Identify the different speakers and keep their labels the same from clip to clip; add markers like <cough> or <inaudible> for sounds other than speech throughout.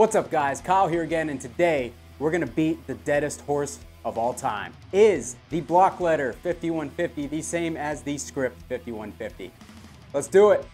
Speaker 1: What's up guys, Kyle here again and today we're gonna beat the deadest horse of all time. Is the block letter 5150 the same as the script 5150? Let's do it.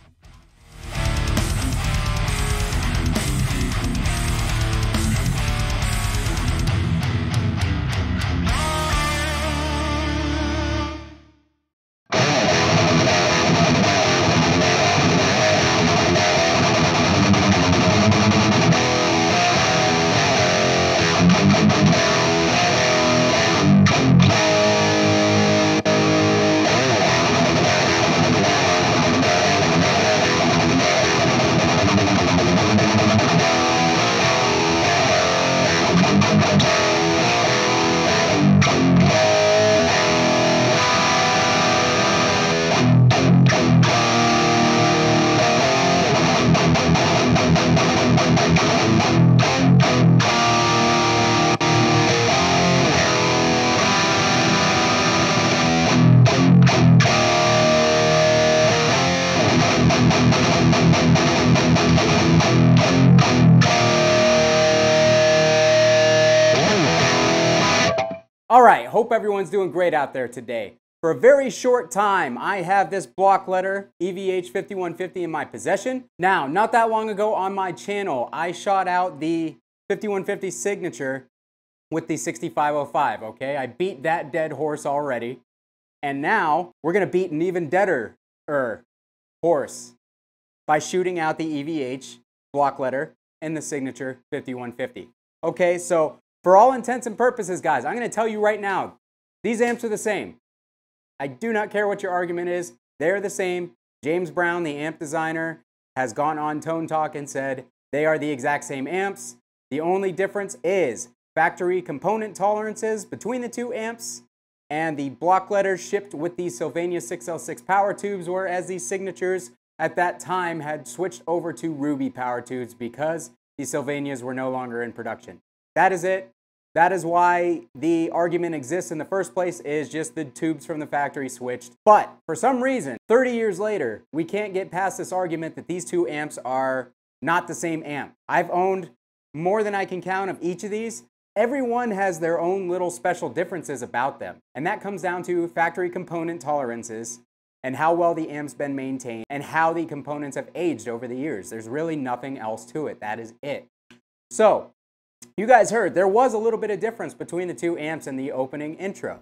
Speaker 1: All right, hope everyone's doing great out there today. For a very short time, I have this block letter EVH 5150 in my possession. Now, not that long ago on my channel, I shot out the 5150 signature with the 6505, okay? I beat that dead horse already. And now we're gonna beat an even deader er, horse by shooting out the EVH block letter and the signature 5150. Okay, so for all intents and purposes, guys, I'm going to tell you right now, these amps are the same. I do not care what your argument is. They're the same. James Brown, the amp designer, has gone on Tone Talk and said they are the exact same amps. The only difference is factory component tolerances between the two amps and the block letters shipped with the Sylvania 6L6 power tubes, whereas the signatures at that time had switched over to Ruby power tubes because the Sylvanias were no longer in production. That is it. That is why the argument exists in the first place is just the tubes from the factory switched. But for some reason, 30 years later, we can't get past this argument that these two amps are not the same amp. I've owned more than I can count of each of these. Everyone has their own little special differences about them. And that comes down to factory component tolerances and how well the amp's been maintained and how the components have aged over the years. There's really nothing else to it. That is it. So you guys heard there was a little bit of difference between the two amps in the opening intro.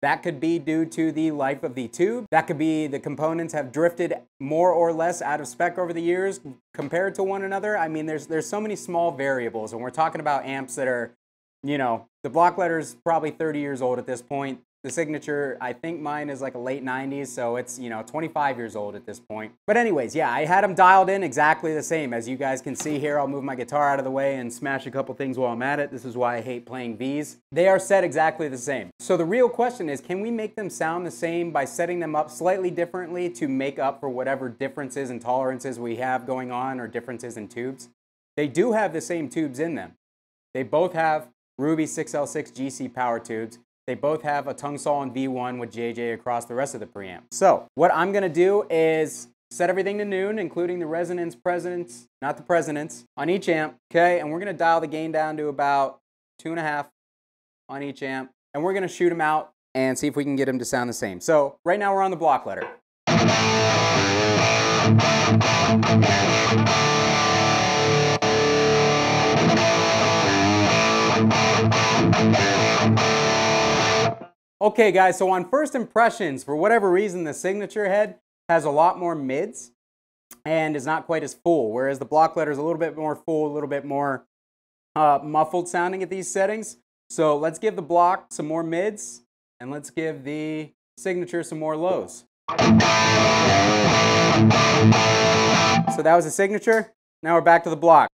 Speaker 1: That could be due to the life of the tube. That could be the components have drifted more or less out of spec over the years compared to one another. I mean, there's there's so many small variables, and we're talking about amps that are, you know, the block letter's probably 30 years old at this point. The signature, I think mine is like a late 90s, so it's, you know, 25 years old at this point. But anyways, yeah, I had them dialed in exactly the same. As you guys can see here, I'll move my guitar out of the way and smash a couple things while I'm at it. This is why I hate playing Vs. They are set exactly the same. So the real question is, can we make them sound the same by setting them up slightly differently to make up for whatever differences and tolerances we have going on or differences in tubes? They do have the same tubes in them. They both have Ruby 6L6 GC power tubes. They both have a Tung-Sol and V1 with JJ across the rest of the preamp. So what I'm gonna do is set everything to noon, including the resonance presence, not the presonance, on each amp, okay? And we're gonna dial the gain down to about two and a half on each amp. And we're gonna shoot them out and see if we can get them to sound the same. So right now we're on the block letter. Okay guys, so on first impressions, for whatever reason, the signature head has a lot more mids and is not quite as full, whereas the block letter is a little bit more full, a little bit more uh, muffled sounding at these settings. So let's give the block some more mids and let's give the signature some more lows. So that was the signature. Now we're back to the block.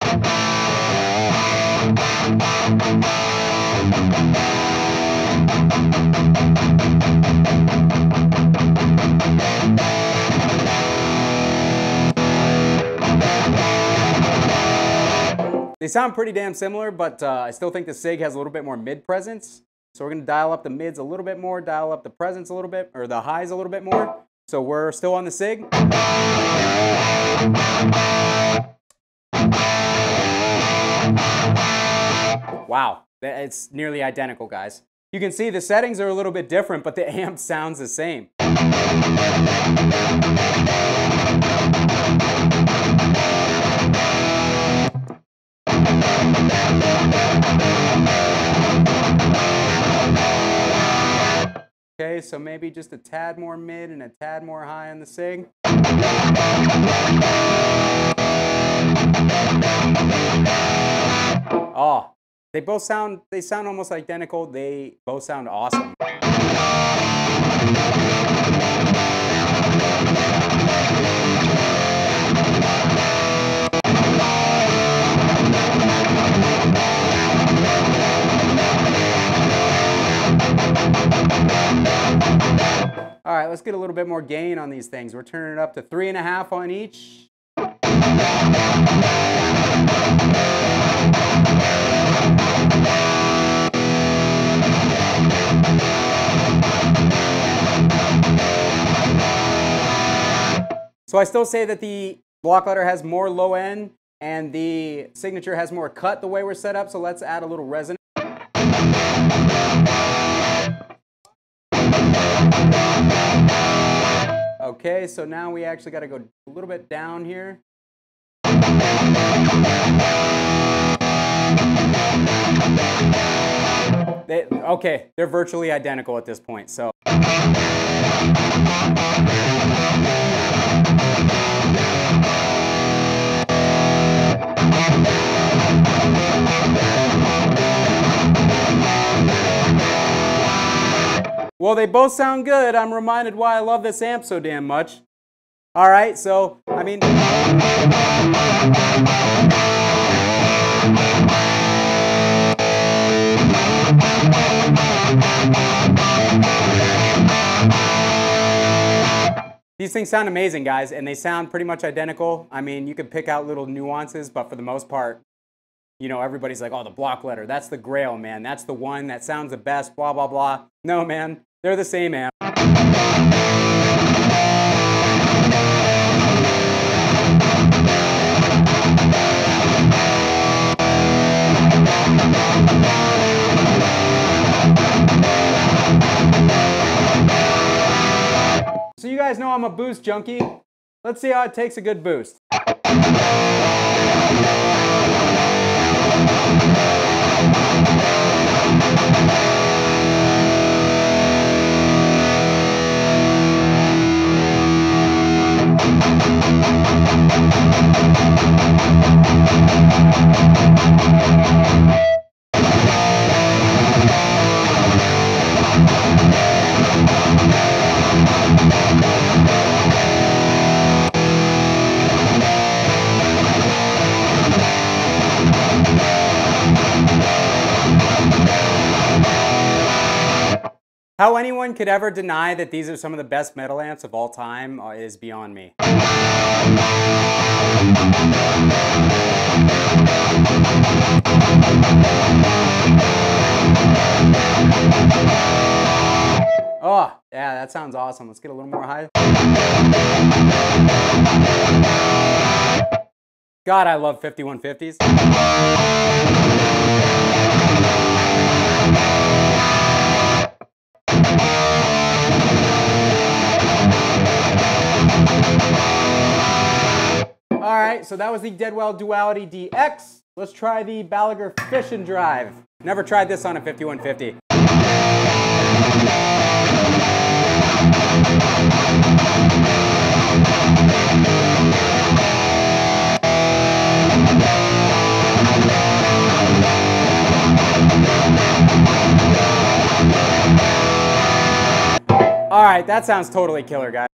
Speaker 1: They sound pretty damn similar, but uh, I still think the SIG has a little bit more mid presence. So we're gonna dial up the mids a little bit more, dial up the presence a little bit, or the highs a little bit more. So we're still on the SIG. Wow, it's nearly identical, guys. You can see the settings are a little bit different, but the <laughs> amp sounds the same. Okay, so maybe just a tad more mid and a tad more high on the SIG. Oh, ah. They both sound they sound almost identical. They both sound awesome. All right, let's get a little bit more gain on these things. We're turning it up to three and a half on each. So I still say that the block letter has more low end and the signature has more cut the way we're set up. So let's add a little resonance. Okay, so now we actually got to go a little bit down here. They, okay, they're virtually identical at this point, so. Well, they both sound good. I'm reminded why I love this amp so damn much. All right, so, I mean... These things sound amazing, guys, and they sound pretty much identical. I mean, you could pick out little nuances, but for the most part, you know, everybody's like, oh, the block letter, that's the grail, man. That's the one that sounds the best, blah, blah, blah. No, man, they're the same amp. Guys know I'm a boost junkie. Let's see how it takes a good boost. How anyone could ever deny that these are some of the best metal amps of all time uh, is beyond me. Oh, yeah, that sounds awesome. Let's get a little more high. God, I love 5150s. All right, so that was the Deadwell Duality DX. Let's try the Balaguer Fish and Drive. Never tried this on a 5150. All right, that sounds totally killer, guys.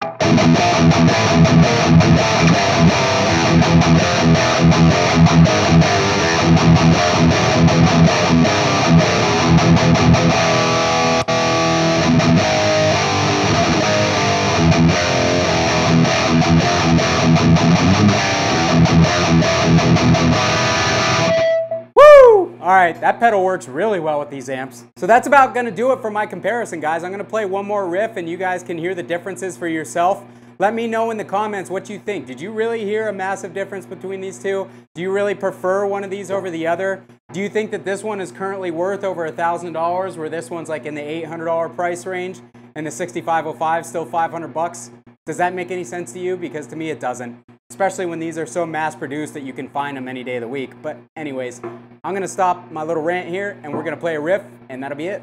Speaker 1: Right, that pedal works really well with these amps. So that's about gonna do it for my comparison, guys. I'm gonna play one more riff and you guys can hear the differences for yourself. Let me know in the comments what you think. Did you really hear a massive difference between these two? Do you really prefer one of these over the other? Do you think that this one is currently worth over a $1,000 where this one's like in the $800 price range and the 6505 still 500 bucks? Does that make any sense to you? Because to me it doesn't, especially when these are so mass produced that you can find them any day of the week. But anyways, I'm gonna stop my little rant here and we're gonna play a riff and that'll be it.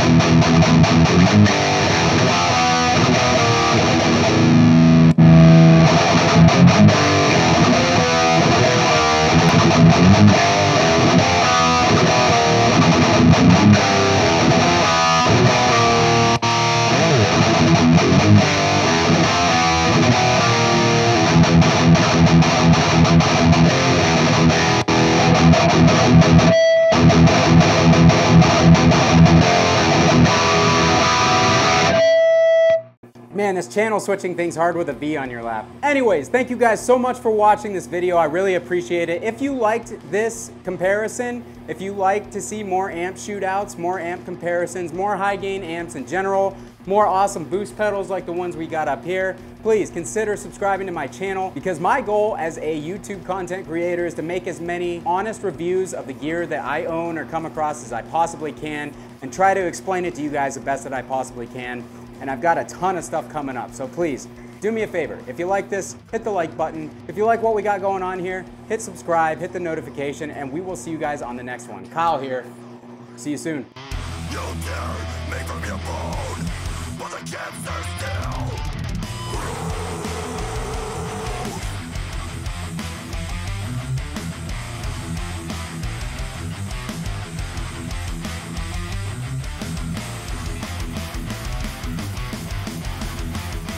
Speaker 1: Man, this channel switching things hard with a V on your lap. Anyways, thank you guys so much for watching this video. I really appreciate it. If you liked this comparison, if you like to see more amp shootouts, more amp comparisons, more high gain amps in general, more awesome boost pedals like the ones we got up here, please consider subscribing to my channel because my goal as a YouTube content creator is to make as many honest reviews of the gear that I own or come across as I possibly can and try to explain it to you guys the best that I possibly can and I've got a ton of stuff coming up. So please, do me a favor. If you like this, hit the like button. If you like what we got going on here, hit subscribe, hit the notification, and we will see you guys on the next one. Kyle here. See you soon.